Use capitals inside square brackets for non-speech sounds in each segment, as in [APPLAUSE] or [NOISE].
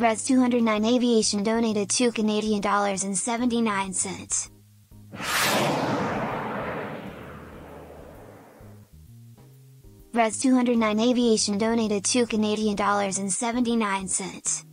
Res 209 Aviation donated 2 Canadian dollars and 79 cents. Res 209 Aviation donated 2 Canadian dollars and 79 cents.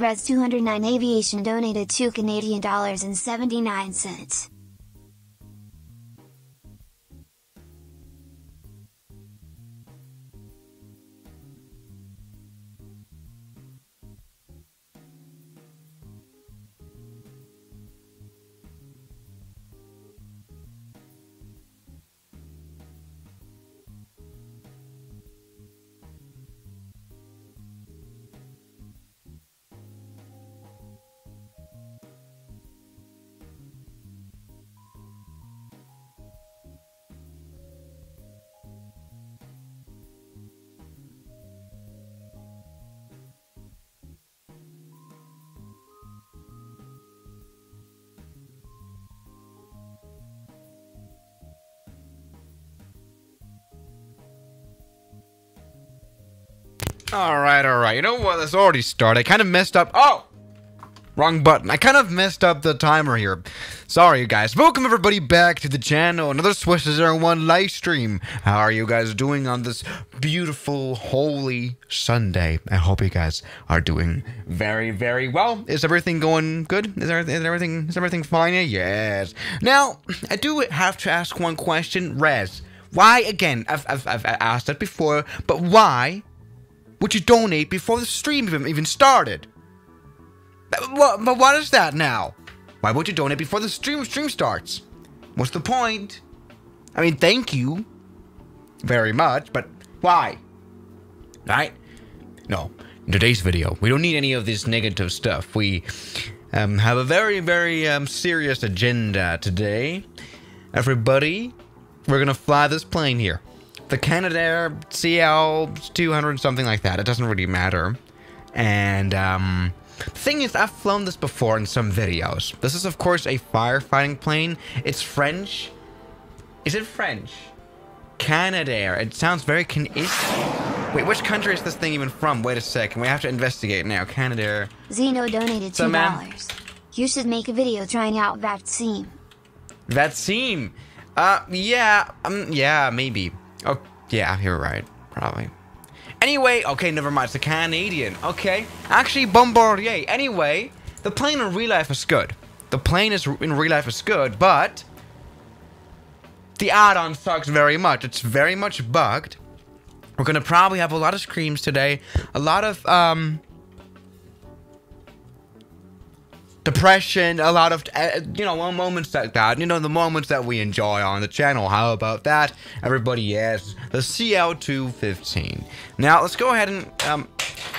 Res 209 Aviation donated 2 Canadian dollars and 79 cents. Alright, alright. You know what? This already started. I kind of messed up. Oh! Wrong button. I kind of messed up the timer here. Sorry, you guys. Welcome, everybody, back to the channel. Another Swiss One live stream. How are you guys doing on this beautiful, holy Sunday? I hope you guys are doing very, very well. Is everything going good? Is, there, is everything is everything fine? Yes. Now, I do have to ask one question. Rez, why, again, I've, I've, I've asked that before, but why would you donate before the stream even started? But, but what is that now? Why would you donate before the stream stream starts? What's the point? I mean, thank you very much, but why? Right? No. In today's video, we don't need any of this negative stuff. We um, have a very, very um, serious agenda today. Everybody, we're gonna fly this plane here the Canadair CL 200, something like that. It doesn't really matter. And um, the thing is, I've flown this before in some videos. This is, of course, a firefighting plane. It's French. Is it French? Canadair. It sounds very can. Is Wait, which country is this thing even from? Wait a second. We have to investigate now. Canadair. Zeno donated two dollars. You should make a video trying out Vaccine. Vaccine. Uh, yeah, um, yeah, maybe. Oh, yeah, you're right. Probably. Anyway, okay, never mind. It's a Canadian. Okay. Actually, Bombardier. Anyway, the plane in real life is good. The plane is in real life is good, but the add-on sucks very much. It's very much bugged. We're gonna probably have a lot of screams today. A lot of, um, depression, a lot of, uh, you know, moments like that. You know, the moments that we enjoy on the channel. How about that? Everybody, yes, the CL215. Now, let's go ahead and, um,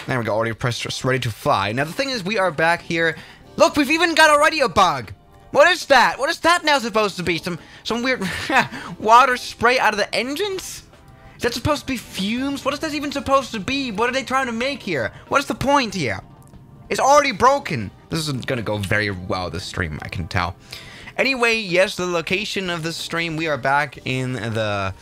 there we go, already pressed, ready to fly. Now, the thing is, we are back here. Look, we've even got already a bug. What is that? What is that now supposed to be? Some, some weird [LAUGHS] water spray out of the engines? Is that supposed to be fumes? What is that even supposed to be? What are they trying to make here? What is the point here? It's already broken. This isn't gonna go very well this stream, I can tell. Anyway, yes, the location of this stream, we are back in the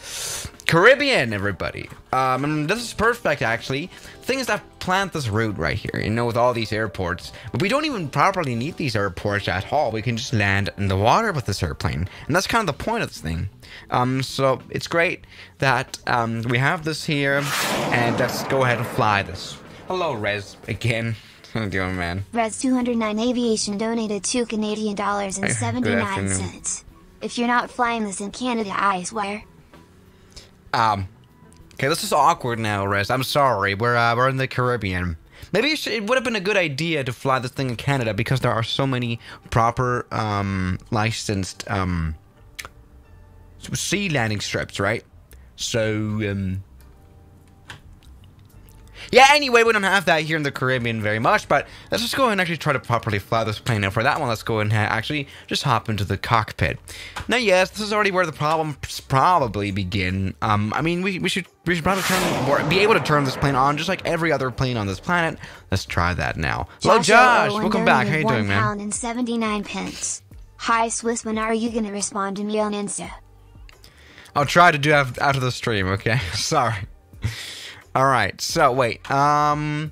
Caribbean, everybody. Um, this is perfect, actually. Thing is, I've plant this route right here, you know, with all these airports. But we don't even properly need these airports at all. We can just land in the water with this airplane. And that's kind of the point of this thing. Um, so it's great that um, we have this here. And let's go ahead and fly this. Hello, Rez, again. How you doing, man? Res 209 Aviation donated 2 Canadian dollars and Hey, 79 cents. If you're not flying this in Canada, I swear. Um, okay, this is awkward now, Res. I'm sorry. We're uh, we're in the Caribbean. Maybe it, should, it would have been a good idea to fly this thing in Canada because there are so many proper um licensed um sea landing strips, right? So um. Yeah, anyway, we don't have that here in the Caribbean very much, but let's just go ahead and actually try to properly fly this plane. Now, for that one, let's go ahead and actually just hop into the cockpit. Now, yes, this is already where the problems probably begin. Um, I mean, we, we should we should probably turn or be able to turn this plane on just like every other plane on this planet. Let's try that now. Hello, Josh. Welcome back. How you doing, man? pound and 79 pence. Hi, Swiss, when are you gonna respond to me on Insta? I'll try to do that after the stream, okay? [LAUGHS] Sorry. All right. So, wait. Um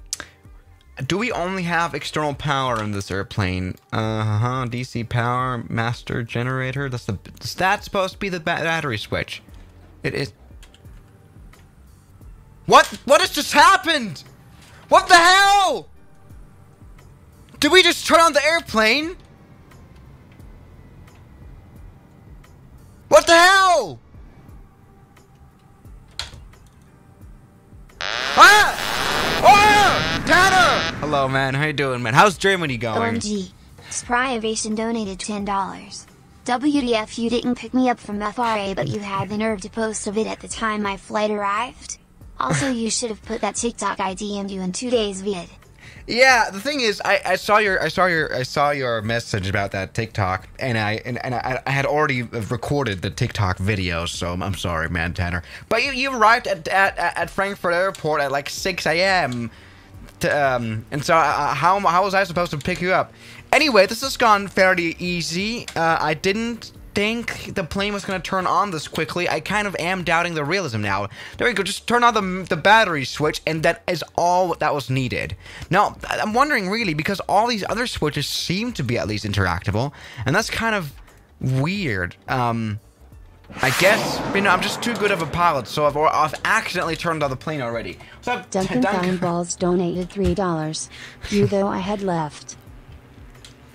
do we only have external power in this airplane? Uh-huh. DC power master generator. That's the is that supposed to be the ba- battery switch? It is What what has just happened? What the hell? Did we just turn on the airplane? What the hell? Ah! Oh! Tanner! Hello, man. How you doing, man? How's Germany going? OMG. Spry Aviation donated $10. WDF, you didn't pick me up from FRA, but you had the nerve to post of it at the time my flight arrived. Also, you should have put that TikTok I DM'd you in two days vid. Yeah, the thing is, I, I saw your I saw your I saw your message about that TikTok, and I and, and I, I had already recorded the TikTok video, so I'm, sorry, man, Tanner. But you, you arrived at, at at Frankfurt Airport at like 6 a.m. Um, and so uh, how how was I supposed to pick you up? Anyway, this has gone fairly easy. Uh, I didn't think the plane was going to turn on this quickly. I kind of am doubting the realism now. There we go. Just turn on the, the battery switch, and that is all that was needed. Now, I'm wondering really, because all these other switches seem to be at least interactable, and that's kind of weird. Um, I guess, you know, I'm just too good of a pilot, so I've, I've accidentally turned on the plane already. So I've, Duncan Duncan- Fineballs donated $3. You though I had left. [LAUGHS]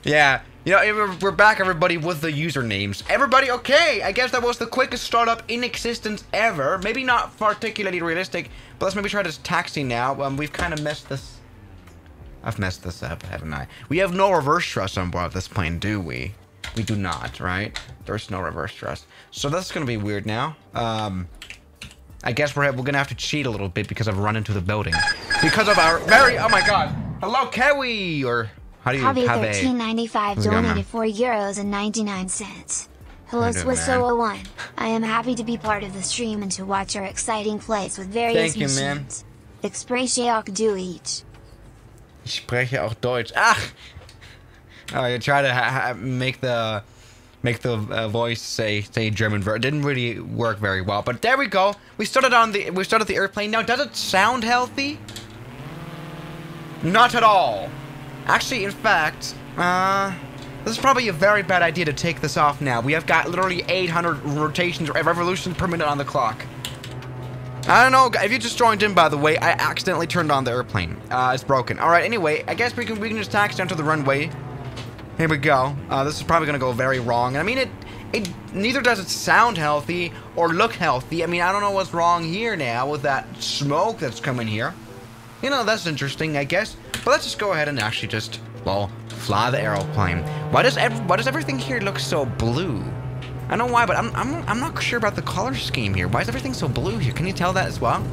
Yeah. You know, we're- back, everybody, with the usernames. Everybody, okay. I guess that was the quickest startup in existence ever. Maybe not particularly realistic, but let's maybe try this taxi now. Um, we've kind of messed this. I've messed this up, haven't I? We have no reverse thrust on board this plane, do we? We do not, right? There's no reverse thrust. So that's gonna be weird now. Um, I guess we're we're gonna have to cheat a little bit because I've run into the building because of our very. Oh my God! Hello, Kewi, or how do you? Kave? 1395 How's it going, man? donated 4 euros and 99 cents. Hello, How you doing, Swiss man? 001. I am happy to be part of the stream and to watch our exciting flights with various Thank you, man. Ich spreche auch Deutsch. Ich spreche auch Deutsch. Ach! Oh, you try to ha- ha- make the make the uh, voice say say German. Ver- didn't really work very well, but there we go. We started on the we started the airplane. Now, does it sound healthy? Not at all. Actually, in fact, uh, this is probably a very bad idea to take this off now. We have got literally 800 rotations or revolutions per minute on the clock. I don't know. If you just joined in, by the way, I accidentally turned on the airplane. Uh, it's broken. All right. Anyway, I guess we can we can just taxi down to the runway. Here we go. Uh, this is probably gonna go very wrong. I mean, it it neither does it sound healthy or look healthy. I mean, I don't know what's wrong here now with that smoke that's coming here. You know, that's interesting, I guess. But let's just go ahead and actually just well fly the aeroplane. Why does ev- why does everything here look so blue? I don't know why, but I'm, I'm, I'm not sure about the color scheme here. Why is everything so blue here? Can you tell that as well?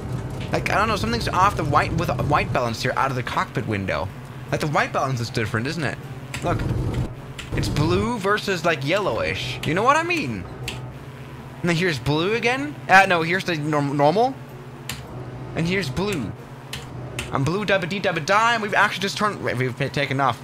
Like, I don't know, something's off the white with a white balance here out of the cockpit window. Like, the white balance is different, isn't it? Look. It's blue versus, like, yellowish. You know what I mean? And then here's blue again. Uh, no, here's the norm- normal. And here's blue. I'm blue dubba dee dubba die, and we've actually just turned. wait, We've taken off.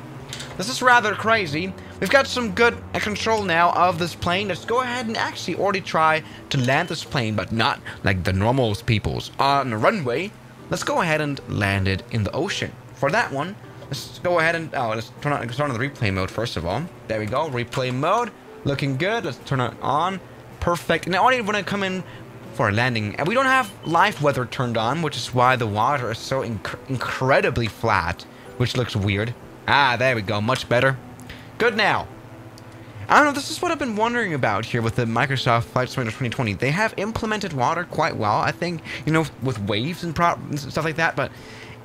This is rather crazy. We've got some good control now of this plane. Let's go ahead and actually already try to land this plane, but not like the normal peoples on the runway. let's go ahead and land it in the ocean. For that one, let's go ahead and oh, let's turn on turn on the replay mode first of all. There we go, replay mode, looking good. Let's turn it on, perfect. Now I want to come in for landing, and we don't have live weather turned on, which is why the water is so inc incredibly flat, which looks weird. Ah, there we go, much better. Good now. I don't know, this is what I've been wondering about here with the Microsoft Flight Simulator 2020. They have implemented water quite well, I think, you know, with waves and, and stuff like that, but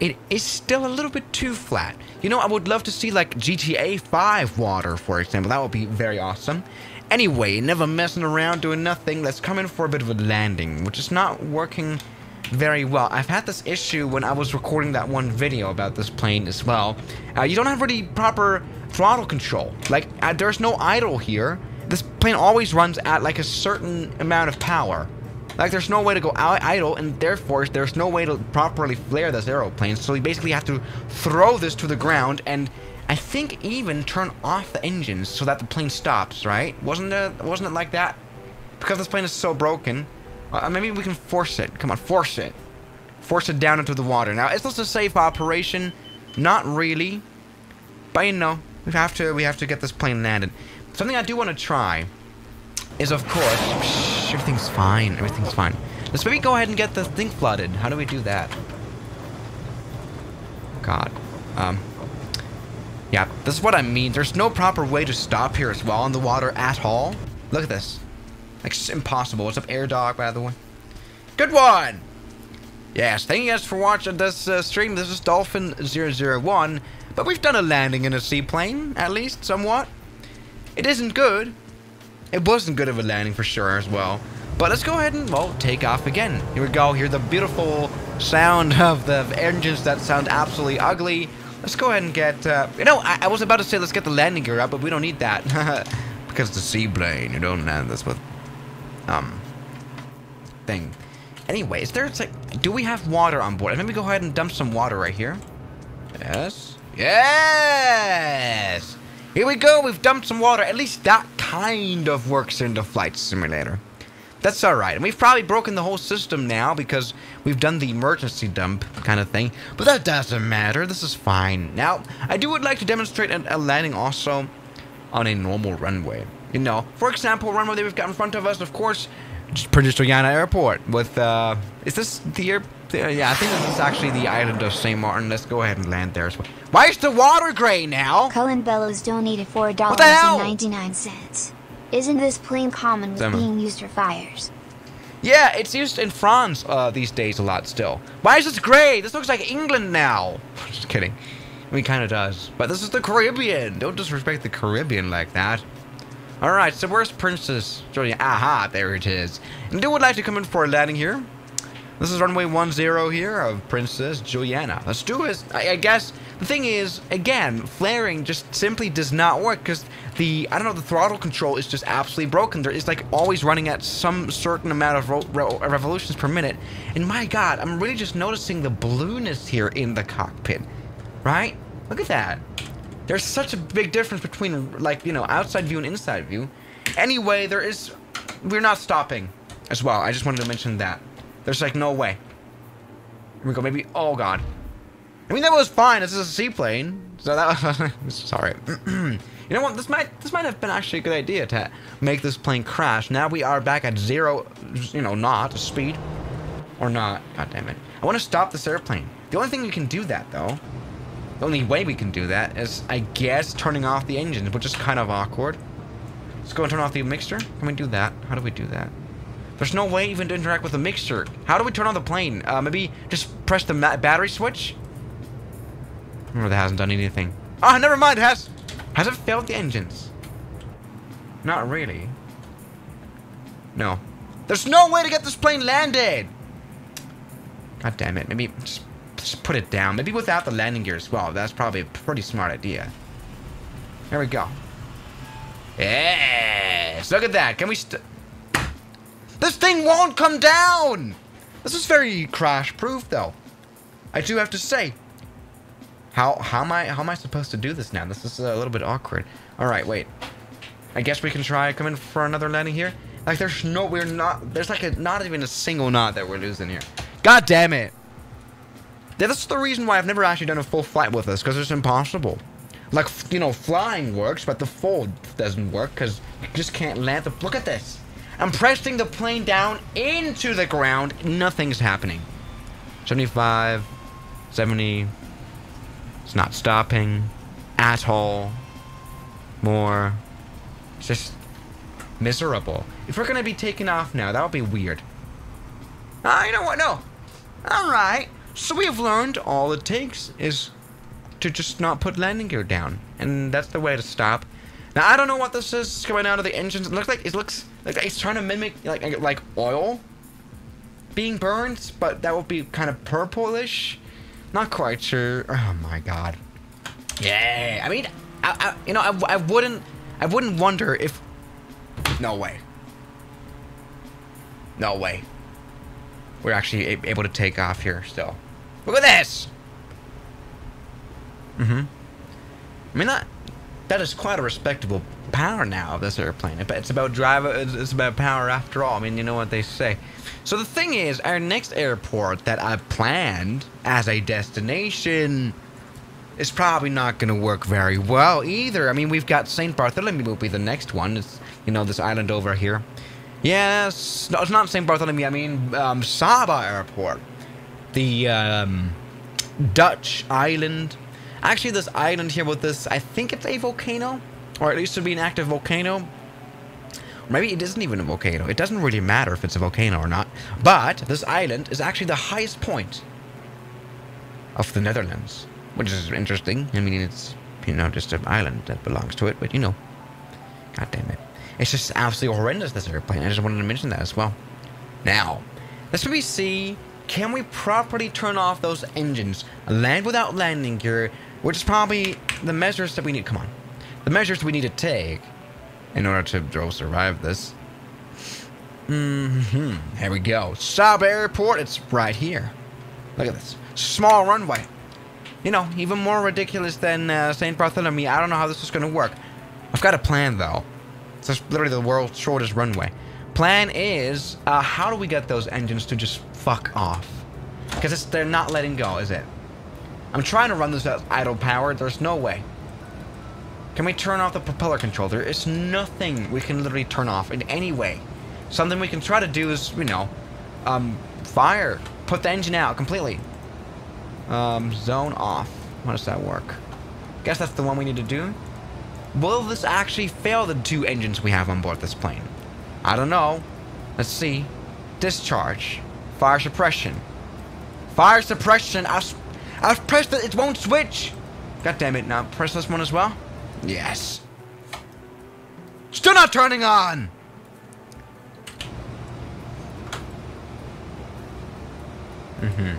it is still a little bit too flat. You know, I would love to see like GTA 5 water, for example. That would be very awesome. Anyway, never messing around doing nothing. Let's come in for a bit of a landing, which is not working very well. I've had this issue when I was recording that one video about this plane as well. Uh, you don't have really proper throttle control. Like, uh, there's no idle here. This plane always runs at like a certain amount of power. Like, there's no way to go idle, and therefore, there's no way to properly flare this aeroplane. So you basically have to throw this to the ground, and I think even turn off the engines so that the plane stops, right? Wasn't it, wasn't it like that? Because this plane is so broken. Uh, maybe we can force it. Come on, force it. Force it down into the water. Now, is this a safe operation? Not really. But you know, we have to we have to get this plane landed. Something I do want to try is, of course, everything's fine. Everything's fine. Let's maybe go ahead and get the thing flooded. How do we do that? God. Um. Yeah, this is what I mean. There's no proper way to stop here as well in the water at all. Look at this. Like, it's impossible. What's up, Air Dog, by the way? Good one! Yes, thank you guys for watching this uh, stream. This is Dolphin001. But we've done a landing in a seaplane, at least, somewhat. It isn't good. It wasn't good of a landing for sure as well. But let's go ahead and, well, take off again. Here we go. Hear the beautiful sound of the engines that sound absolutely ugly. Let's go ahead and get, uh, you know, I, I was about to say let's get the landing gear up, but we don't need that. [LAUGHS] because it's a seaplane. You don't land this with um, thing. Anyways, there's like, do we have water on board? Let me go ahead and dump some water right here. Yes. Yes! Here we go, we've dumped some water. At least that kind of works in the flight simulator. That's alright. And we've probably broken the whole system now because we've done the emergency dump kind of thing. But that doesn't matter. This is fine. Now, I do would like to demonstrate a, a landing also on a normal runway. You know, for example, runway that we've got in front of us, of course, Princess Juliana Airport with, uh, is this the air, yeah, I think this is actually the island of St. Martin. Let's go ahead and land there as well. Why is the water gray now? Cullen Bellows donated $4.99. Isn't this plane common with being used for fires? Yeah, it's used in France uh, these days a lot still. Why is this gray? This looks like England now. [LAUGHS] Just kidding. I mean, kind of does. But this is the Caribbean. Don't disrespect the Caribbean like that. Alright, so where's Princess Julia? Aha, there it is. And do would like to come in for a landing here. This is runway 10 here of Princess Juliana. Let's do it. I, I guess the thing is, again, flaring just simply does not work because the, I don't know, the throttle control is just absolutely broken. There is like always running at some certain amount of revolutions per minute. And my god, I'm really just noticing the blueness here in the cockpit. Right? Look at that. There's such a big difference between, like, you know, outside view and inside view. Anyway, there is... We're not stopping as well. I just wanted to mention that. There's, like, no way. Here we go. Maybe... Oh, God. I mean, that was fine. This is a seaplane. So that was... [LAUGHS] sorry. [CLEARS THROAT] you know what? This might this might have been actually a good idea to make this plane crash. Now we are back at zero, you know, knot speed. Or not. God damn it. I want to stop this airplane. The only thing you can do that, though, the only way we can do that is, I guess, turning off the engines, which is kind of awkward. Let's go and turn off the mixture. Can we do that? How do we do that? There's no way even to interact with the mixer. How do we turn on the plane? Uh, maybe just press the battery switch? Remember, that hasn't done anything. Oh, never mind. It has has it failed the engines? Not really. No. There's no way to get this plane landed. God damn it. Maybe just just put it down. Maybe without the landing gear as well. That's probably a pretty smart idea. There we go. Yes! Look at that. Can we This thing won't come down! This is very crash-proof, though. I do have to say. How how am I how am I supposed to do this now? This is a little bit awkward. All right, wait. I guess we can try coming for another landing here. Like there's no we're not there's like a not even a single knot that we're losing here. God damn it. That's the reason why I've never actually done a full flight with this, because it's impossible. Like, you know, flying works, but the fold doesn't work, because you just can't land the... Look at this! I'm pressing the plane down into the ground, nothing's happening. 75, 70... It's not stopping at all. More. It's just miserable. If we're gonna be taking off now, that would be weird. Ah, you know what? No. Alright. So we've learned all it takes is to just not put landing gear down. And that's the way to stop. Now I don't know what this is coming out of the engines. It looks like it looks like it's trying to mimic like like oil being burned, but that would be kind of purplish. Not quite sure. Oh my god. Yeah. I mean, I, I you know, I, I wouldn't I wouldn't wonder if no way. No way. We're actually able to take off here still. Look at this! Mm-hmm. I mean, that that is quite a respectable power now of this airplane. It's about drive. It's, it's about power after all. I mean, you know what they say. So the thing is, our next airport that I've planned as a destination is probably not going to work very well either. I mean, we've got St. Bartholomew will be the next one. It's, you know, this island over here. Yes, no, it's not St. Bartholomew. I mean, um, Saba Airport. The um, Dutch island. Actually, this island here with this, I think it's a volcano. Or at least it'd be an active volcano. Maybe it isn't even a volcano. It doesn't really matter if it's a volcano or not. But this island is actually the highest point of the Netherlands. Which is interesting. I mean, it's, you know, just an island that belongs to it. But, you know, god damn it. It's just absolutely horrendous, this airplane. I just wanted to mention that as well. Now, let's see, can we properly turn off those engines? Land without landing gear, which is probably the measures that we need. Come on. The measures we need to take in order to survive this. Mm-hmm. Here we go. Saba Airport, it's right here. Look at this. Small runway. You know, even more ridiculous than uh, St. Bartholomew. I don't know how this is going to work. I've got a plan, though. It's literally the world's shortest runway. Plan is, uh, how do we get those engines to just fuck off? Because they're not letting go, is it? I'm trying to run this at idle power. There's no way. Can we turn off the propeller control? There is nothing we can literally turn off in any way. Something we can try to do is, you know, um, fire. Put the engine out completely. Um, zone off. How does that work? Guess that's the one we need to do. Will this actually fail the two engines we have on board this plane? I don't know. Let's see. Discharge. Fire suppression. Fire suppression. I've, I've pressed it. It won't switch. God damn it. Now press this one as well. Yes. Still not turning on. Mm-hmm.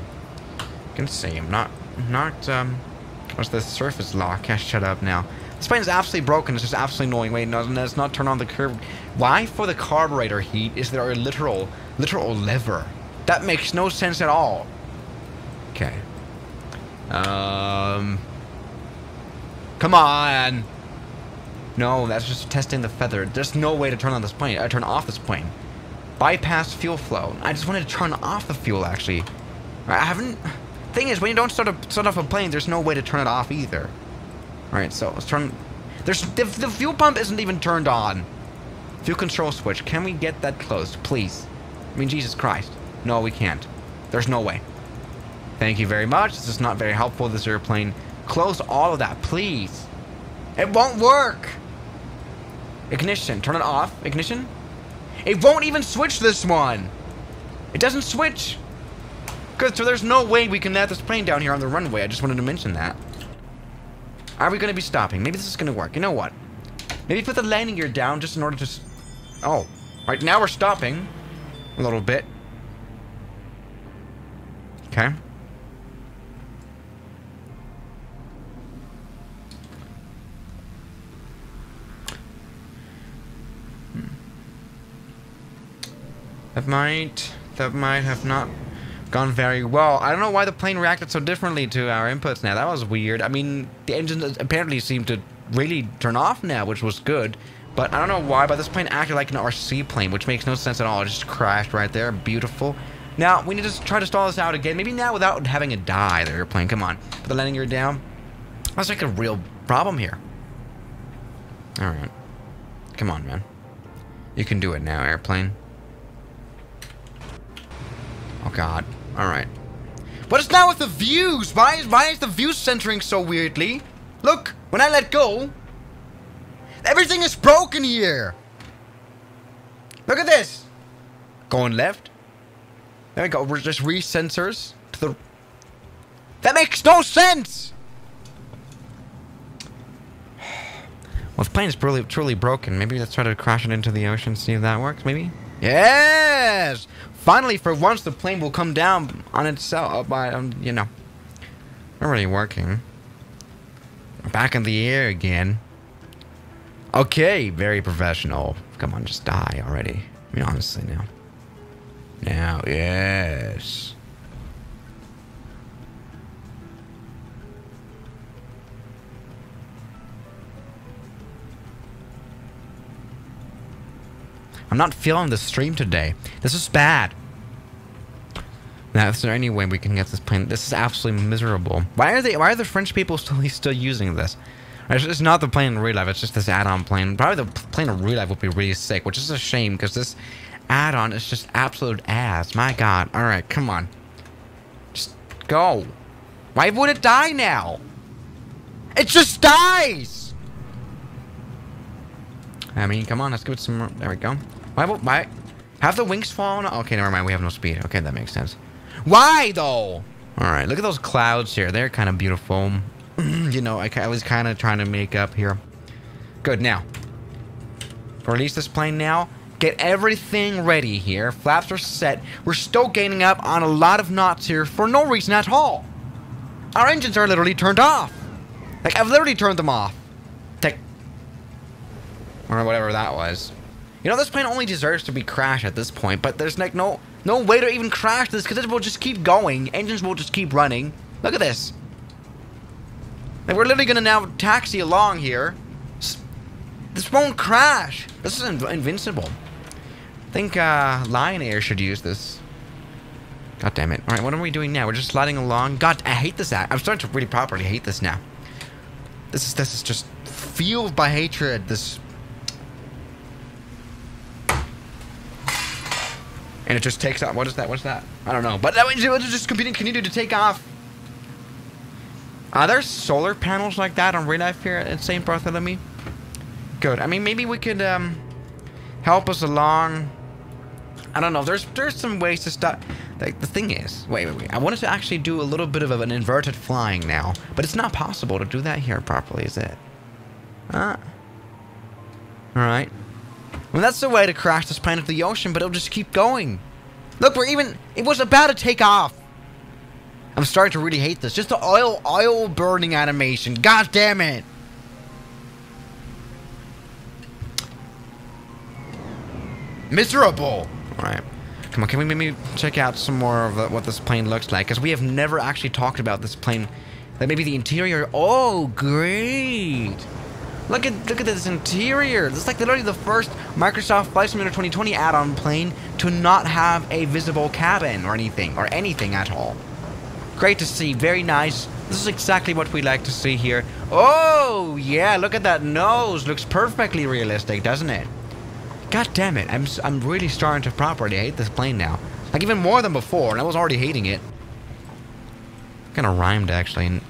Can see I'm not, not, um, what's the surface lock? Can't shut up now. This plane is absolutely broken. It's just absolutely annoying. Wait, no, let's not turn on the curve. Why for the carburetor heat is there a literal, literal lever? That makes no sense at all. Okay. Um. Come on. No, that's just testing the feather. There's no way to turn on this plane. I turn off this plane. Bypass fuel flow. I just wanted to turn off the fuel, actually. I haven't... Thing is, when you don't start, a, start off a plane, there's no way to turn it off either. Alright, so let's turn... There's the, the fuel pump isn't even turned on. Fuel control switch. Can we get that closed, please? I mean, Jesus Christ. No, we can't. There's no way. Thank you very much. This is not very helpful, this airplane. Close all of that, please. It won't work. Ignition. Turn it off. Ignition. It won't even switch this one. It doesn't switch. Good, so there's no way we can let this plane down here on the runway. I just wanted to mention that. Are we going to be stopping? Maybe this is going to work. You know what? Maybe put the landing gear down just in order to... Oh. Right, now we're stopping. A little bit. Okay. That might... That might have not gone very well. I don't know why the plane reacted so differently to our inputs now. That was weird. I mean, the engine apparently seemed to really turn off now, which was good. But I don't know why, but this plane acted like an RC plane, which makes no sense at all. It just crashed right there. Beautiful. Now, we need to try to stall this out again. Maybe now without having it die, the airplane. Come on. Put the landing gear down. That's like a real problem here. Alright. Come on, man. You can do it now, airplane. Oh, God. Alright. What is now with the views? Why is, why is the view centering so weirdly? Look, when I let go, everything is broken here. Look at this. Going left. There we go. We're just re-sensors to the... That makes no sense! [SIGHS] Well, this plane is truly, truly broken. Maybe let's try to crash it into the ocean, see if that works, maybe? Yes! Finally, for once, the plane will come down on itself, uh, by, um, you know. Already working. Back in the air again. Okay, very professional. Come on, just die already. I mean, honestly, now. Now, yes. I'm not feeling the stream today. This is bad. Now, is there any way we can get this plane? This is absolutely miserable. Why are they? Why are the French people [LAUGHS] still still using this? It's, not the plane in real life. It's just this add-on plane. Probably the plane in real life would be really sick, which is a shame because this add-on is just absolute ass. My God. All right, come on. Just go. Why would it die now? It just dies. I mean, come on. Let's give it some more. There we go. Why? Why? Have the wings fallen? Okay, never mind. We have no speed. Okay, that makes sense. Why though? All right, look at those clouds here. They're kind of beautiful. [CLEARS THROAT] you know, I, I was kind of trying to make up here. Good, now. Release this plane now. Get everything ready here. Flaps are set. We're still gaining up on a lot of knots here for no reason at all. Our engines are literally turned off. Like, I've literally turned them off. Like, or whatever that was. You know, this plane only deserves to be crashed at this point, but there's like no no way to even crash this because it will just keep going. Engines will just keep running. Look at this. Like, we're literally gonna now taxi along here. This won't crash. This is inv invincible. I think uh, Lion Air should use this. God damn it. Alright, what are we doing now? We're just sliding along. God, I hate this act. I'm starting to really properly hate this now. This is this is just fueled by hatred. This and it just takes off. What is that? What's that? I don't know. But that will just continue to take off. Are there solar panels like that on real life here at St. Bartholomew? Good. I mean, maybe we could um, help us along. I don't know. There's there's some ways to stop. Like the thing is, wait, wait, wait. I wanted to actually do a little bit of an inverted flying now, but it's not possible to do that here properly, is it? Huh? All right. Well, that's the way to crash this plane into the ocean, but it'll just keep going. Look, we're even... It was about to take off. I'm starting to really hate this. Just the oil, oil burning animation. God damn it. Miserable. Alright. Come on, can we maybe check out some more of what this plane looks like? Because we have never actually talked about this plane. Like maybe the interior. Oh, great. Look at look at this interior. This is like literally the first Microsoft Flight Simulator 2020 add-on plane to not have a visible cabin or anything or anything at all. Great to see. Very nice. This is exactly what we like to see here. Oh yeah, look at that nose. Looks perfectly realistic, doesn't it? God damn it! I'm I'm really starting to properly hate this plane now. Like even more than before, and I was already hating it. Kind of rhymed actually.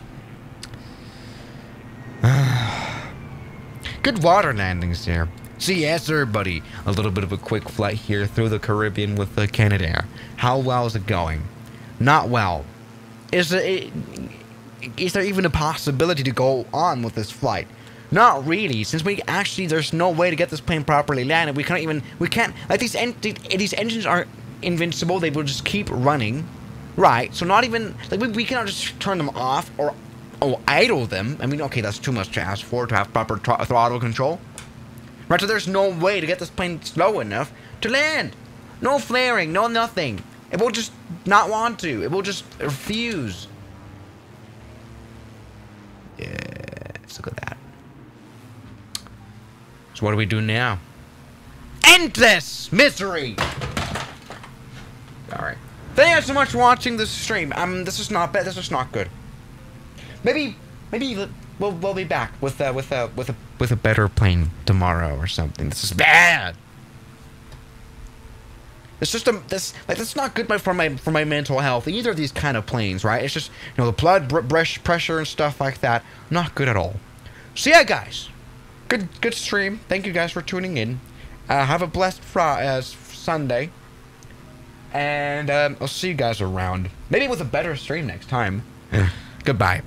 Good water landings here. So yes, everybody, a little bit of a quick flight here through the Caribbean with the Canadair. How well is it going? Not well. Is it, is there even a possibility to go on with this flight? Not really, since we actually there's no way to get this plane properly landed. We can't even we can't like these en these engines are invincible. They will just keep running, right? So not even like we, we cannot just turn them off or oh, idle them. I mean, okay, that's too much to ask for to have proper throttle control. Right, so there's no way to get this plane slow enough to land. No flaring, no nothing. It will just not want to. It will just refuse. Yes, look at that. So what do we do now? End this misery! Alright. Thank you so much for watching this stream. Um, this is not bad. This is not good. Maybe, maybe we'll we'll be back with uh, with a with a with a better plane tomorrow or something. This is bad. It's just a this like that's not good for my for my mental health. Either of these kind of planes, right? It's just you know the blood pressure and stuff like that. Not good at all. So yeah, guys, good good stream. Thank you guys for tuning in. Uh, have a blessed Friday, uh, Sunday, and um, I'll see you guys around. Maybe with a better stream next time. Goodbye.